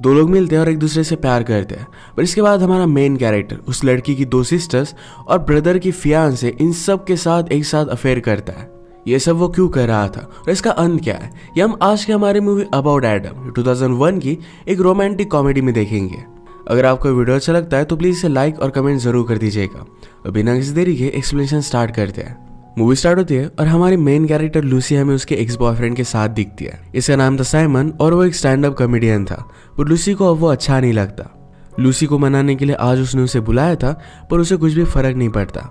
दो लोग मिलते हैं और एक दूसरे से प्यार करते हैं। पर इसके बाद हमारा मेन कैरेक्टर उस लड़की की दो सिस्टर्स और ब्रदर की फियान से इन सब के साथ एक साथ अफेयर करता है। ये सब वो क्यों कर रहा था? और इसका अंत क्या है? ये हम आज के हमारी मूवी अबाउट एडम 2001 की एक रोमांटिक कॉमेडी में देखेंगे। अगर आपको वीडियो अच्छा लगता है तो प्लीज़ इसे लाइक और कमेंट ज़रूर कर दीजिएगा। और बिना किसी देरी के एक्सप्लेनेशन स्टार्ट करते हैं। मूवी स्टार्ट होती है और हमारी मेन कैरेक्टर लूसी हमें उसके एक्स बॉयफ्रेंड के साथ दिखती है। इसका नाम था साइमन और वो एक स्टैंड अप कॉमेडियन था। पर लूसी को अब वो अच्छा नहीं लगता। लूसी को मनाने के लिए आज उसने उसे बुलाया था, पर उसे कुछ भी फ़र्क नहीं पड़ता।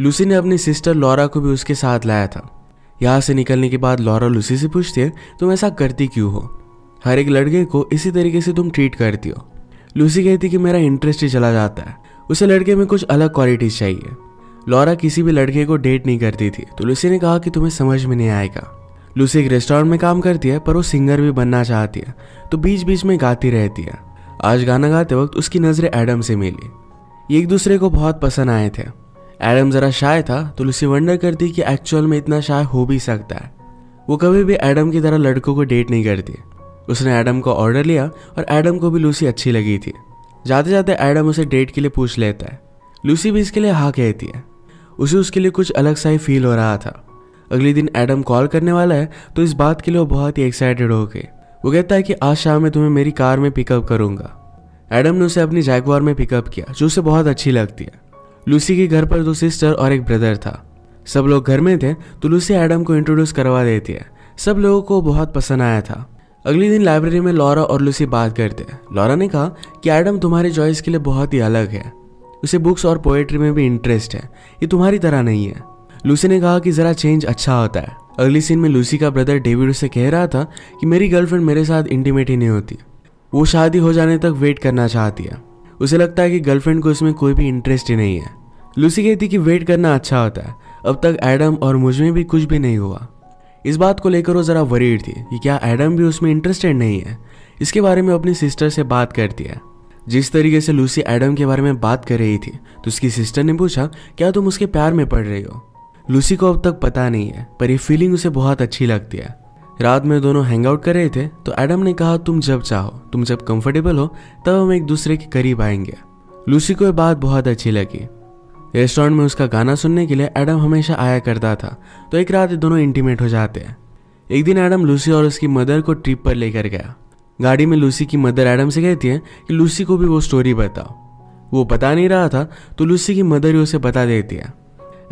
लूसी ने अपनी सिस्टर लॉरा को भी उसके साथ लाया था। यहाँ से निकलने के बाद लॉरा लूसी से पूछती है, तुम ऐसा करती क्यों हो? हर एक लड़के को इसी तरीके से तुम ट्रीट करती हो। लूसी कहती कि मेरा इंटरेस्ट ही चला जाता है। उसे लड़के में कुछ अलग क्वालिटीज चाहिए। लॉरा किसी भी लड़के को डेट नहीं करती थी तो लूसी ने कहा कि तुम्हें समझ में नहीं आएगा। लूसी एक रेस्टोरेंट में काम करती है, पर वो सिंगर भी बनना चाहती है तो बीच बीच में गाती रहती है। आज गाना गाते वक्त उसकी नज़रें एडम से मिली। ये एक दूसरे को बहुत पसंद आए थे। एडम ज़रा शाय था तो लूसी वंडर करती कि एक्चुअल में इतना शाय हो भी सकता है। वो कभी भी एडम की तरह लड़कों को डेट नहीं करती। उसने एडम को ऑर्डर लिया, और एडम को भी लूसी अच्छी लगी थी। जाते जाते एडम उसे डेट के लिए पूछ लेता है। लूसी भी इसके लिए हाँ कहती है। उसे उसके लिए कुछ अलग सा ही फील हो रहा था। अगले दिन एडम कॉल करने वाला है तो इस बात के लिए वो बहुत ही एक्साइटेड हो गए। वो कहता है कि आज शाम में तुम्हें मेरी कार में पिकअप करूँगा। एडम ने उसे अपनी जैगवार में पिकअप किया, जो उसे बहुत अच्छी लगती है। लूसी के घर पर दो सिस्टर और एक ब्रदर था। सब लोग घर में थे तो लूसी एडम को इंट्रोड्यूस करवा देती है। सब लोगों को बहुत पसंद आया था। अगले दिन लाइब्रेरी में लॉरा और लूसी बात करते हैं। लॉरा ने कहा कि एडम तुम्हारी चॉइस के लिए बहुत ही अलग है। उसे बुक्स और पोएट्री में भी इंटरेस्ट है। ये तुम्हारी तरह नहीं है। लूसी ने कहा कि जरा चेंज अच्छा होता है। अगली सीन में लूसी का ब्रदर डेविड उसे कह रहा था कि मेरी गर्लफ्रेंड मेरे साथ इंटीमेट ही नहीं होती। वो शादी हो जाने तक वेट करना चाहती है। उसे लगता है कि गर्लफ्रेंड को इसमें कोई भी इंटरेस्ट ही नहीं है। लूसी कहती कि वेट करना अच्छा होता है। अब तक एडम और मुझमें भी कुछ भी नहीं हुआ। इस बात को लेकर वो ज़रा वरीड थी कि क्या एडम भी उसमें इंटरेस्टेड नहीं है। इसके बारे में अपनी सिस्टर से बात करती है। जिस तरीके से लूसी एडम के बारे में बात कर रही थी तो उसकी सिस्टर ने पूछा, क्या तुम उसके प्यार में पड़ रही हो? लूसी को अब तक पता नहीं है, पर ये फीलिंग उसे बहुत अच्छी लगती है। रात में दोनों हैंग आउट कर रहे थे तो एडम ने कहा, तुम जब चाहो, तुम जब कंफर्टेबल हो, तब हम एक दूसरे के करीब आएँगे। लूसी को यह बात बहुत अच्छी लगी। रेस्टोरेंट में उसका गाना सुनने के लिए एडम हमेशा आया करता था तो एक रात दोनों इंटीमेट हो जाते हैं। एक दिन एडम लूसी और उसकी मदर को ट्रिप पर लेकर गया। गाड़ी में लूसी की मदर एडम से कहती है कि लूसी को भी वो स्टोरी बताओ। वो बता नहीं रहा था तो लूसी की मदर ही उसे बता देती है।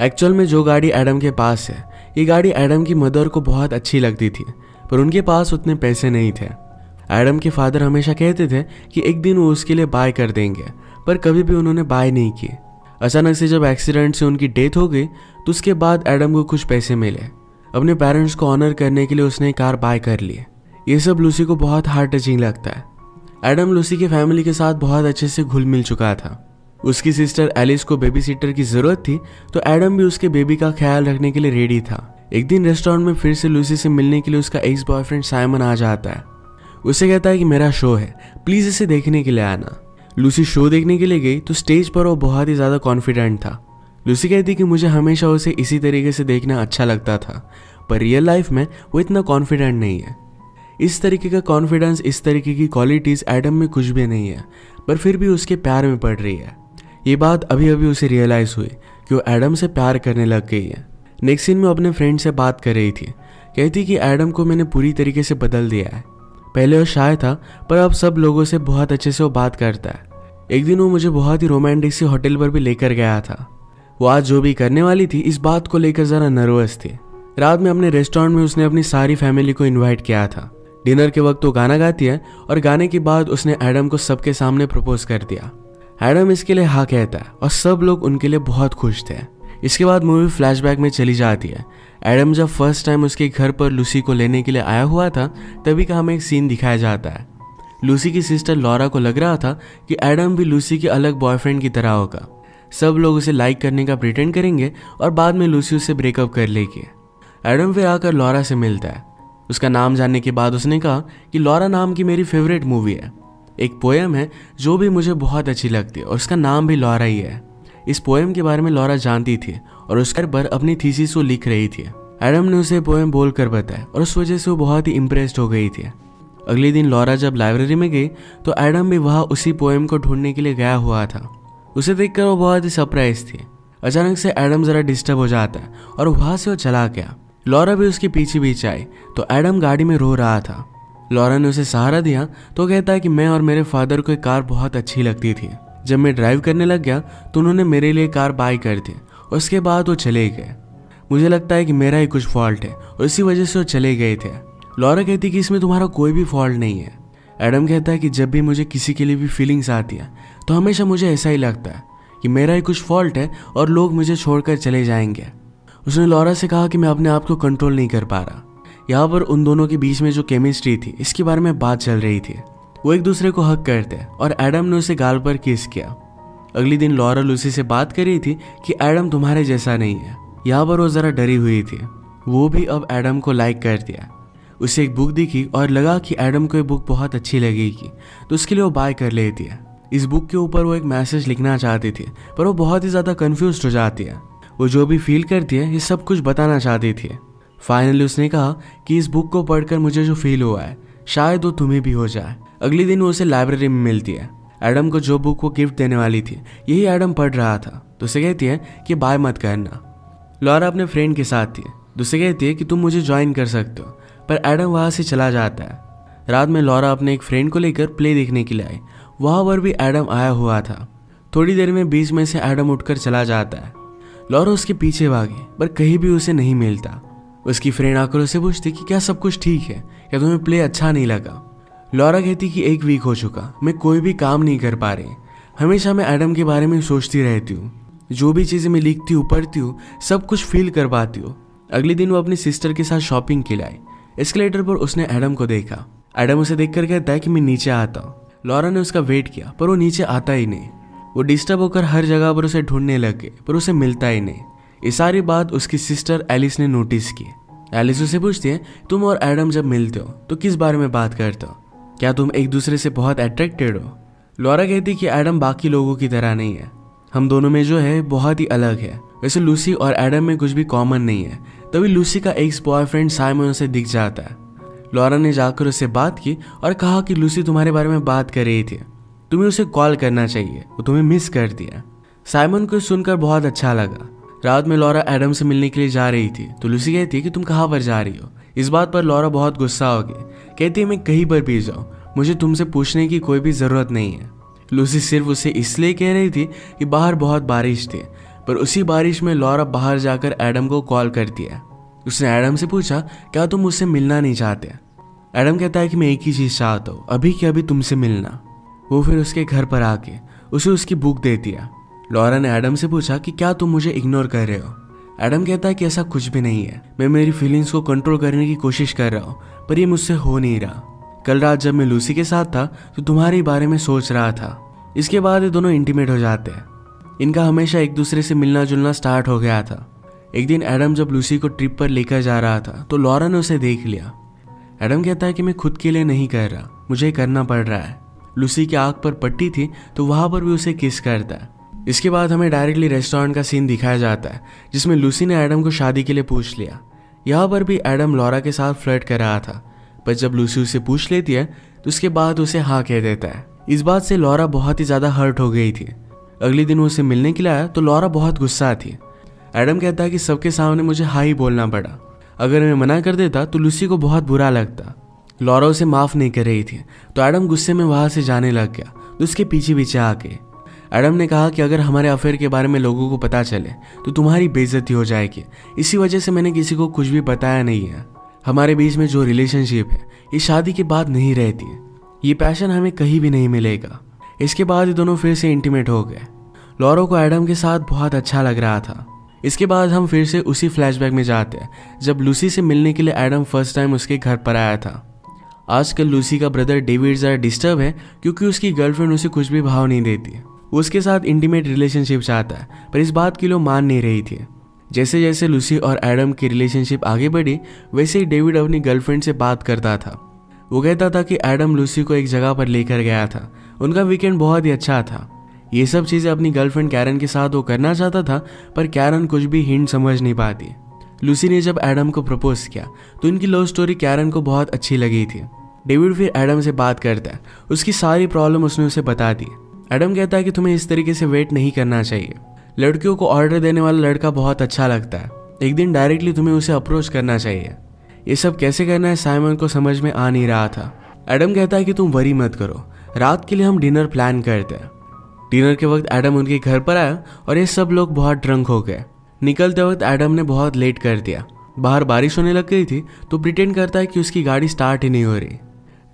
एक्चुअल में जो गाड़ी एडम के पास है, ये गाड़ी एडम की मदर को बहुत अच्छी लगती थी, पर उनके पास उतने पैसे नहीं थे। एडम के फादर हमेशा कहते थे कि एक दिन वो उसके लिए बाय कर देंगे, पर कभी भी उन्होंने बाय नहीं की। अचानक से जब एक्सीडेंट से उनकी डेथ हो गई तो उसके बाद एडम को कुछ पैसे मिले। अपने पेरेंट्स को ऑनर करने के लिए उसने कार बाय कर ली। ये सब लूसी को बहुत हार्ट टचिंग लगता है। एडम लूसी के फैमिली के साथ बहुत अच्छे से घुल मिल चुका था। उसकी सिस्टर एलिस को बेबी सीटर की ज़रूरत थी तो एडम भी उसके बेबी का ख्याल रखने के लिए रेडी था। एक दिन रेस्टोरेंट में फिर से लूसी से मिलने के लिए उसका एक्स बॉयफ्रेंड साइमन आ जाता है। उसे कहता है कि मेरा शो है प्लीज़ इसे देखने के लिए आना। लूसी शो देखने के लिए गई तो स्टेज पर वो बहुत ही ज़्यादा कॉन्फिडेंट था। लूसी कहती कि मुझे हमेशा उसे इसी तरीके से देखना अच्छा लगता था, पर रियल लाइफ में वो इतना कॉन्फिडेंट नहीं है। इस तरीके का कॉन्फिडेंस इस तरीके की क्वालिटीज एडम में कुछ भी नहीं है, पर फिर भी उसके प्यार में पड़ रही है। ये बात अभी अभी उसे रियलाइज़ हुई कि वो एडम से प्यार करने लग गई है। नेक्स्ट सीन में अपने फ्रेंड से बात कर रही थी। कहती कि एडम को मैंने पूरी तरीके से बदल दिया है। पहले वो शाय था, पर अब सब लोगों से बहुत अच्छे से वो बात करता है। एक दिन वो मुझे बहुत ही रोमांटिक सी होटल पर भी लेकर गया था। वो आज जो भी करने वाली थी, इस बात को लेकर ज़रा नर्वस थी। रात में अपने रेस्टोरेंट में उसने अपनी सारी फैमिली को इनवाइट किया था। डिनर के वक्त वो गाना गाती है और गाने के बाद उसने एडम को सबके सामने प्रपोज कर दिया। एडम इसके लिए हाँ कहता है और सब लोग उनके लिए बहुत खुश थे। इसके बाद मूवी फ्लैशबैक में चली जाती है। एडम जब फ़र्स्ट टाइम उसके घर पर लूसी को लेने के लिए आया हुआ था, तभी का हमें एक सीन दिखाया जाता है। लूसी की सिस्टर लॉरा को लग रहा था कि एडम भी लूसी के अलग बॉयफ्रेंड की तरह होगा। सब लोग उसे लाइक करने का प्रिटेंड करेंगे और बाद में लूसी उसे ब्रेकअप कर लेगी। एडम फिर आकर लॉरा से मिलता है। उसका नाम जानने के बाद उसने कहा कि लॉरा नाम की मेरी फेवरेट मूवी है। एक पोएम है, जो भी मुझे बहुत अच्छी लगती है, और उसका नाम भी लॉरा ही है। इस पोएम के बारे में लॉरा जानती थी, और उसके पर अपनी थीसिस को लिख रही थी। एडम ने उसे पोएम बोल कर बताया, और उस वजह से वो बहुत ही इम्प्रेस्ड हो गई थी। अगले दिन लॉरा जब लाइब्रेरी में गई तो एडम भी वहाँ उसी पोएम को ढूँढने के लिए गया हुआ था। उसे देखकर वो बहुत ही सरप्राइज़ थी। अचानक से एडम जरा डिस्टर्ब हो जाता है, और वहाँ से वो चला गया। लॉरा भी उसके पीछे पीछे आई तो एडम गाड़ी में रो रहा था। लॉरा ने उसे सहारा दिया तो कहता है कि मैं और मेरे फादर को कार बहुत अच्छी लगती थी। जब मैं ड्राइव करने लग गया तो उन्होंने मेरे लिए कार बाय कर दी, उसके बाद वो चले गए। मुझे लगता है कि मेरा ही कुछ फॉल्ट है, और इसी वजह से वो चले गए थे। लॉरा कहती कि इसमें तुम्हारा कोई भी फॉल्ट नहीं है। एडम कहता है कि जब भी मुझे किसी के लिए भी फीलिंग्स आती है तो हमेशा मुझे ऐसा ही लगता है कि मेरा ही कुछ फॉल्ट है, और लोग मुझे छोड़कर चले जाएँगे। उसने लॉरा से कहा कि मैं अपने आप को कंट्रोल नहीं कर पा रहा। यहाँ पर उन दोनों के बीच में जो केमिस्ट्री थी, इसके बारे में बात चल रही थी। वो एक दूसरे को हक करते और एडम ने उसे गाल पर किस किया। अगले दिन लॉरा लूसी से बात कर रही थी कि एडम तुम्हारे जैसा नहीं है। यहाँ पर वो जरा डरी हुई थी। वो भी अब एडम को लाइक कर दिया। उसे एक बुक दिखी और लगा कि एडम को ये बुक बहुत अच्छी लगेगी। तो उसके लिए वो बाय कर लेती है। इस बुक के ऊपर वो एक मैसेज लिखना चाहती थी, पर वो बहुत ही ज़्यादा कन्फ्यूज़ हो जाती है। वो जो भी फील करती है, ये सब कुछ बताना चाहती थी। फाइनली उसने कहा कि इस बुक को पढ़कर मुझे जो फील हुआ है, शायद वो तुम्हें भी हो जाए। अगले दिन वो उसे लाइब्रेरी में मिलती है। एडम को जो बुक वो गिफ्ट देने वाली थी, यही एडम पढ़ रहा था। तो उसे कहती है कि बाय मत करना। लॉरा अपने फ्रेंड के साथ थी। दूसरे कहती है कि तुम मुझे ज्वाइन कर सकते हो, पर एडम वहाँ से चला जाता है। रात में लॉरा अपने एक फ्रेंड को लेकर प्ले देखने के लिए आई। वहाँ पर भी एडम आया हुआ था। थोड़ी देर में बीच में से एडम उठकर चला जाता है। लॉरा उसके पीछे भागी, पर कहीं भी उसे नहीं मिलता। उसकी फ्रेंड आकर उसे पूछती कि क्या सब कुछ ठीक है? क्या तुम्हें प्ले अच्छा नहीं लगा? लॉरा कहती कि एक वीक हो चुका, मैं कोई भी काम नहीं कर पा रही। हमेशा मैं एडम के बारे में सोचती रहती हूँ। जो भी चीज़ें मैं लिखती हूँ, पढ़ती हूँ, सब कुछ फील कर पाती हूँ। अगले दिन वो अपनी सिस्टर के साथ शॉपिंग के लिए एस्केलेटर पर उसने एडम को देखा। एडम उसे देखकर कहता है कि मैं नीचे आता हूँ। लॉरा ने उसका वेट किया, पर वो नीचे आता ही नहीं। वो डिस्टर्ब होकर हर जगह पर उसे ढूँढने लगे, पर उसे मिलता ही नहीं। ये सारी बात उसकी सिस्टर एलिस ने नोटिस की। एलिस उसे पूछती है, तुम और एडम जब मिलते हो तो किस बारे में बात करते हो? क्या तुम एक दूसरे से बहुत अट्रैक्टेड हो? लॉरा कहती कि एडम बाकी लोगों की तरह नहीं है। हम दोनों में जो है, बहुत ही अलग है। वैसे लूसी और एडम में कुछ भी कॉमन नहीं है। तभी लूसी का एक्स बॉयफ्रेंड साइमन उसे दिख जाता है। लॉरा ने जाकर उससे बात की और कहा कि लूसी तुम्हारे बारे में बात कर रही थी। तुम्हें उसे कॉल करना चाहिए। वो तुम्हें मिस कर दिया। साइमन को सुनकर बहुत अच्छा लगा। रात में लॉरा एडम से मिलने के लिए जा रही थी तो लूसी कहती है कि तुम कहाँ पर जा रही हो? इस बात पर लॉरा बहुत गुस्सा हो गई कहती है, मैं कहीं पर भी जाऊँ। मुझे तुमसे पूछने की कोई भी ज़रूरत नहीं है। लूसी सिर्फ़ उसे इसलिए कह रही थी कि बाहर बहुत बारिश थी, पर उसी बारिश में लॉरा बाहर जाकर एडम को कॉल करती है। उसने एडम से पूछा, क्या तुम मुझसे मिलना नहीं चाहते? एडम कहता है कि मैं एक ही चीज़ चाहता हूँ, अभी के अभी तुमसे मिलना। वो फिर उसके घर पर आके उसे उसकी बुक दे दिया। लॉरा ने एडम से पूछा कि क्या तुम मुझे इग्नोर कर रहे हो? एडम कहता है कि ऐसा कुछ भी नहीं है। मैं मेरी फीलिंग्स को कंट्रोल करने की कोशिश कर रहा हूँ, पर ये मुझसे हो नहीं रहा। कल रात जब मैं लूसी के साथ था तो तुम्हारे बारे में सोच रहा था। इसके बाद ये दोनों इंटीमेट हो जाते हैं। इनका हमेशा एक दूसरे से मिलना जुलना स्टार्ट हो गया था। एक दिन एडम जब लूसी को ट्रिप पर लेकर जा रहा था तो लॉरा ने उसे देख लिया। एडम कहता है कि मैं खुद के लिए नहीं कर रहा, मुझे करना पड़ रहा है। लूसी की आँख पर पट्टी थी तो वहाँ पर भी उसे किस करता इसके बाद हमें डायरेक्टली रेस्टोरेंट का सीन दिखाया जाता है, जिसमें लूसी ने एडम को शादी के लिए पूछ लिया। यहाँ पर भी एडम लॉरा के साथ फ्लर्ट कर रहा था, पर जब लूसी उसे पूछ लेती है तो उसके बाद उसे हाँ कह देता है। इस बात से लॉरा बहुत ही ज़्यादा हर्ट हो गई थी। अगले दिन उसे मिलने के लिए आया तो लॉरा बहुत गुस्सा थी। एडम कहता है कि सबके सामने मुझे हाँ ही बोलना पड़ा। अगर मैं मना कर देता तो लूसी को बहुत बुरा लगता। लॉरा उसे माफ़ नहीं कर रही थी। तो एडम गुस्से में वहाँ से जाने लग गया तो उसके पीछे पीछे आके। एडम ने कहा कि अगर हमारे अफेयर के बारे में लोगों को पता चले तो तुम्हारी बेइज्जती हो जाएगी। इसी वजह से मैंने किसी को कुछ भी बताया नहीं है। हमारे बीच में जो रिलेशनशिप है, ये शादी के बाद नहीं रहती ये पैशन हमें कहीं भी नहीं मिलेगा। इसके बाद ये दोनों फिर से इंटीमेट हो गए। लॉरो को एडम के साथ बहुत अच्छा लग रहा था। इसके बाद हम फिर से उसी फ्लैशबैक में जाते हैं, जब लूसी से मिलने के लिए एडम फ़र्स्ट टाइम उसके घर पर आया था। आजकल लूसी का ब्रदर डेविड ज़रा डिस्टर्ब है, क्योंकि उसकी गर्लफ्रेंड उसे कुछ भी भाव नहीं देती वो उसके साथ इंटीमेट रिलेशनशिप चाहता है, पर इस बात की लोग मान नहीं रही थी। जैसे जैसे लूसी और एडम की रिलेशनशिप आगे बढ़ी, वैसे ही डेविड अपनी गर्लफ्रेंड से बात करता था। वो कहता था कि एडम लूसी को एक जगह पर लेकर गया था। उनका वीकेंड बहुत ही अच्छा था। ये सब चीज़ें अपनी गर्लफ्रेंड कैरन के साथ वो करना चाहता था, पर कैरन कुछ भी हिंट समझ नहीं पाती। लूसी ने जब एडम को प्रपोज किया तो इनकी लव स्टोरी कैरन को बहुत अच्छी लगी थी। डेविड फिर एडम से बात करता है। उसकी सारी प्रॉब्लम उसने उसे बता दी। एडम कहता है कि तुम्हें इस तरीके से वेट नहीं करना चाहिए। लड़कियों को ऑर्डर देने वाला लड़का बहुत अच्छा लगता है। एक दिन डायरेक्टली तुम्हें उसे अप्रोच करना चाहिए। ये सब कैसे करना है साइमन को समझ में आ नहीं रहा था। एडम कहता है कि तुम वरी मत करो। रात के लिए हम डिनर प्लान करते हैं। डिनर के वक्त एडम उनके घर पर आया और ये सब लोग बहुत ड्रंक हो गए। निकलते वक्त एडम ने बहुत लेट कर दिया। बाहर बारिश होने लग गई थी तो प्रिटेंड करता है कि उसकी गाड़ी स्टार्ट ही नहीं हो रही।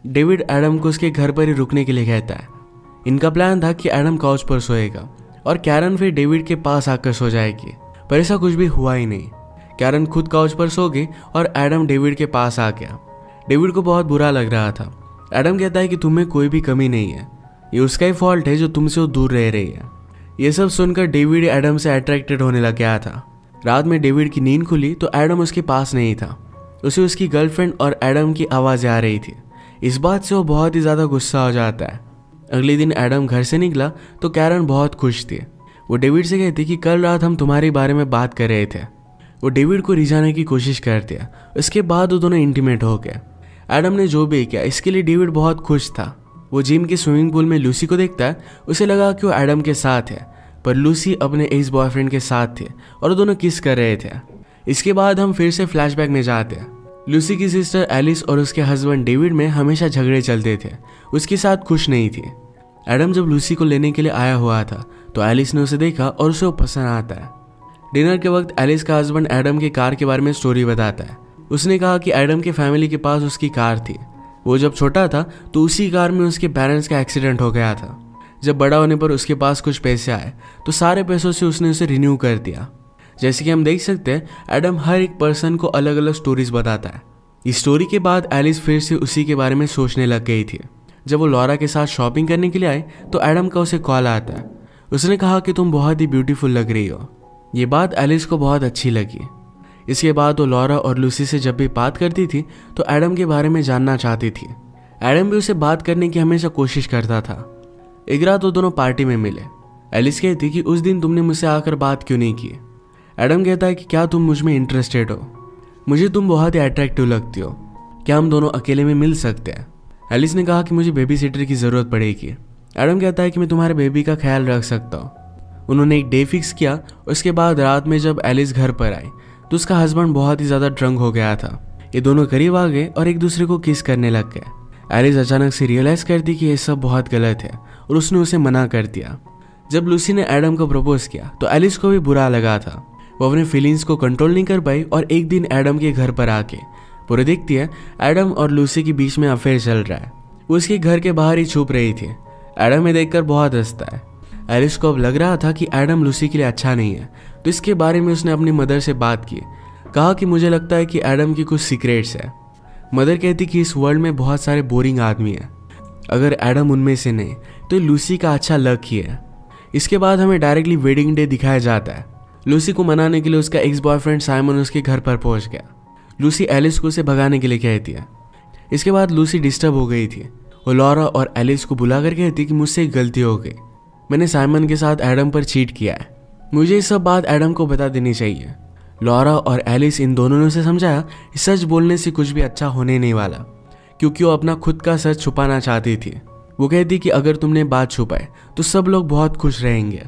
डेविड एडम को उसके घर पर ही रुकने के लिए कहता है। इनका प्लान था कि एडम काउच पर सोएगा और कैरन फिर डेविड के पास आकर सो जाएगी, पर ऐसा कुछ भी हुआ ही नहीं। कैरन खुद काउच पर सो गई और एडम डेविड के पास आ गया। डेविड को बहुत बुरा लग रहा था। एडम कहता है कि तुम्हें कोई भी कमी नहीं है। ये उसका ही फॉल्ट है जो तुमसे वो दूर रह रही है। ये सब सुनकर डेविड एडम से अट्रैक्टेड होने लग गया था। रात में डेविड की नींद खुली तो एडम उसके पास नहीं था। उसे उसकी गर्लफ्रेंड और एडम की आवाज़ आ रही थी। इस बात से वो बहुत ही ज़्यादा गुस्सा हो जाता है। अगले दिन एडम घर से निकला तो कैरन बहुत खुश थी। वो डेविड से कहती कि कल रात हम तुम्हारे बारे में बात कर रहे थे। वो डेविड को रिझाने की कोशिश कर दिया उसके बाद वो दोनों इंटीमेट हो गए। एडम ने जो भी किया, इसके लिए डेविड बहुत खुश था। वो जिम के स्विमिंग पूल में लूसी को देखता है, उसे लगा कि वो एडम के साथ है। पर लूसी अपने एक्स बॉयफ्रेंड के साथ थे और दोनों किस कर रहे थे। इसके बाद हम फिर से फ्लैशबैक में जाते हैं। लूसी की सिस्टर एलिस और उसके हस्बैंड डेविड में हमेशा झगड़े चलते थे। उसके साथ खुश नहीं थी। एडम जब लूसी को लेने के लिए आया हुआ था तो एलिस ने उसे देखा और उसे पसंद आता है। डिनर के वक्त एलिस का हस्बैंड एडम के कार के बारे में स्टोरी बताता है। उसने कहा कि एडम के फैमिली के पास उसकी कार थी। वो जब छोटा था तो उसी कार में उसके पेरेंट्स का एक्सीडेंट हो गया था। जब बड़ा होने पर उसके पास कुछ पैसे आए तो सारे पैसों से उसने उसे रिन्यू कर दिया। जैसे कि हम देख सकते हैं एडम हर एक पर्सन को अलग अलग स्टोरीज बताता है। इस स्टोरी के बाद एलिस फिर से उसी के बारे में सोचने लग गई थी। जब वो लॉरा के साथ शॉपिंग करने के लिए आए तो एडम का उसे कॉल आता है। उसने कहा कि तुम बहुत ही ब्यूटीफुल लग रही हो। ये बात एलिस को बहुत अच्छी लगी। इसके बाद वो लॉरा और लूसी से जब भी बात करती थी तो एडम के बारे में जानना चाहती थी। एडम भी उसे बात करने की हमेशा कोशिश करता था। एक रात वो दोनों पार्टी में मिले। एलिस कहती कि, उस दिन तुमने मुझसे आकर बात क्यों नहीं की? एडम कहता है कि क्या तुम मुझमें इंटरेस्टेड हो? मुझे तुम बहुत ही अट्रैक्टिव लगती हो। क्या हम दोनों अकेले में मिल सकते हैं? एलिस ने कहा कि मुझे बेबी सीटर की ज़रूरत पड़ेगी। एडम कहता है कि मैं तुम्हारे बेबी का ख्याल रख सकता हूँ। उन्होंने एक डे फिक्स किया, उसके बाद रात में जब एलिस घर पर आई तो उसका हस्बैंड बहुत ही ज़्यादा ड्रंक हो गया था। ये दोनों करीब आ गए और एक दूसरे को किस करने लग गए। एलिस अचानक से रियलाइज़ करती कि ये सब बहुत गलत है, और उसने उसे मना कर दिया। जब लूसी ने एडम को प्रपोज किया तो एलिस को भी बुरा लगा था। वो अपने फीलिंग्स को कंट्रोल नहीं कर पाई और एक दिन एडम के घर पर आके, पूरे देखती है, एडम और लूसी के बीच में अफेयर चल रहा है। वो उसके घर के बाहर ही छुप रही थी। एडम में देखकर बहुत हंसता है। एलिस को अब लग रहा था कि एडम लूसी के लिए अच्छा नहीं है तो इसके बारे में उसने अपनी मदर से बात की। कहा कि मुझे लगता है कि एडम की कुछ सीक्रेट्स है। मदर कहती कि इस वर्ल्ड में बहुत सारे बोरिंग आदमी हैं। अगर एडम उनमें से नहीं तो लूसी का अच्छा लक ही है। इसके बाद हमें डायरेक्टली वेडिंग डे दिखाया जाता है। लूसी को मनाने के लिए उसका एक्स बॉयफ्रेंड साइमन उसके घर पर पहुँच गया। लूसी एलिस को उसे भगाने के लिए कहती है इसके बाद लूसी डिस्टर्ब हो गई थी वो लॉरा और एलिस को बुलाकर कहती कि मुझसे एक गलती हो गई। मैंने साइमन के साथ एडम पर चीट किया है। मुझे ये सब बात एडम को बता देनी चाहिए। लॉरा और एलिस इन दोनों ने उसे समझाया कि सच बोलने से कुछ भी अच्छा होने नहीं वाला, क्योंकि वो अपना खुद का सच छुपाना चाहती थी। वो कहती कि अगर तुमने बात छुपाए तो सब लोग बहुत खुश रहेंगे।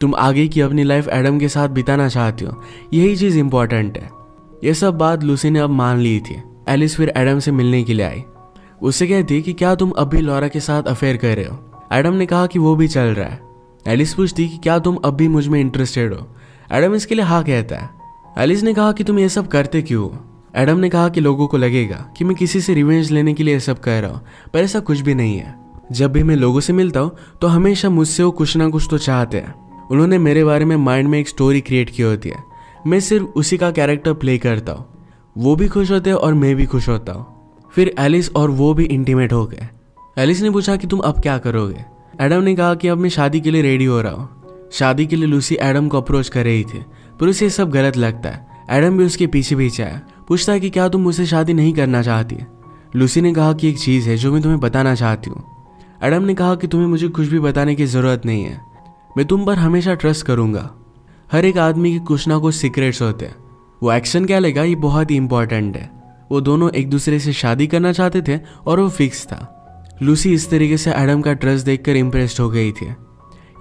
तुम आगे की अपनी लाइफ एडम के साथ बिताना चाहती हो। यही चीज़ इंपॉर्टेंट है। ये सब बात लूसी ने अब मान ली थी। एलिस फिर एडम से मिलने के लिए आई। उससे कहती कि क्या तुम अभी लॉरा के साथ अफेयर कर रहे हो? एडम ने कहा कि वो भी चल रहा है। एलिस पूछती कि क्या तुम अब भी मुझमें इंटरेस्टेड हो? एडम इसके लिए हाँ कहता है। एलिस ने कहा कि तुम ये सब करते क्यों? हो एडम ने कहा कि लोगों को लगेगा कि मैं किसी से रिवेंज लेने के लिए ये सब कह रहा हूँ, पर ऐसा कुछ भी नहीं है। जब भी मैं लोगों से मिलता हूँ तो हमेशा मुझसे वो कुछ ना कुछ तो चाहते हैं। उन्होंने मेरे बारे में माइंड में एक स्टोरी क्रिएट की होती है। मैं सिर्फ़ उसी का कैरेक्टर प्ले करता हूँ। वो भी खुश होते हैं और मैं भी खुश होता हूँ। फिर एलिस और वो भी इंटीमेट हो गए। एलिस ने पूछा कि तुम अब क्या करोगे? एडम ने कहा कि अब मैं शादी के लिए रेडी हो रहा हूँ। शादी के लिए लूसी एडम को अप्रोच कर रही थी, पर उसे सब गलत लगता है। एडम भी उसके पीछे पीछे आया। पूछता है कि क्या तुम मुझसे शादी नहीं करना चाहती लूसी ने कहा कि एक चीज़ है जो मैं तुम्हें बताना चाहती हूँ। एडम ने कहा कि तुम्हें मुझे कुछ भी बताने की ज़रूरत नहीं है। मैं तुम पर हमेशा ट्रस्ट करूँगा। हर एक आदमी के कुछ ना कुछ सीक्रेट्स होते हैं। वो एक्शन क्या लेगा, ये बहुत ही इंपॉर्टेंट है। वो दोनों एक दूसरे से शादी करना चाहते थे और वो फिक्स था। लूसी इस तरीके से एडम का ड्रेस देखकर इम्प्रेस्ड हो गई थी।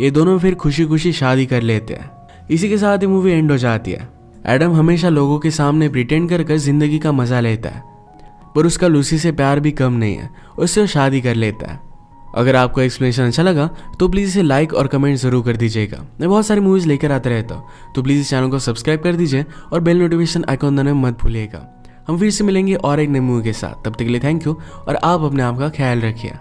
ये दोनों फिर खुशी खुशी शादी कर लेते हैं। इसी के साथ ही मूवी एंड हो जाती है। एडम हमेशा लोगों के सामने प्रिटेंड कर कर ज़िंदगी का मज़ा लेता है। पर उसका लूसी से प्यार भी कम नहीं है। उससे वो शादी कर लेता है। अगर आपको एक्सप्लेनेशन अच्छा लगा तो प्लीज़ इसे लाइक और कमेंट ज़रूर कर दीजिएगा। मैं बहुत सारी मूवीज़ लेकर आते रहता हूँ तो प्लीज़ इस चैनल को सब्सक्राइब कर दीजिए और बेल नोटिफिकेशन आइकॉन में मत भूलिएगा। हम फिर से मिलेंगे और एक नई मूवी के साथ। तब तक के लिए थैंक यू और आप अपने आप का ख्याल रखिए।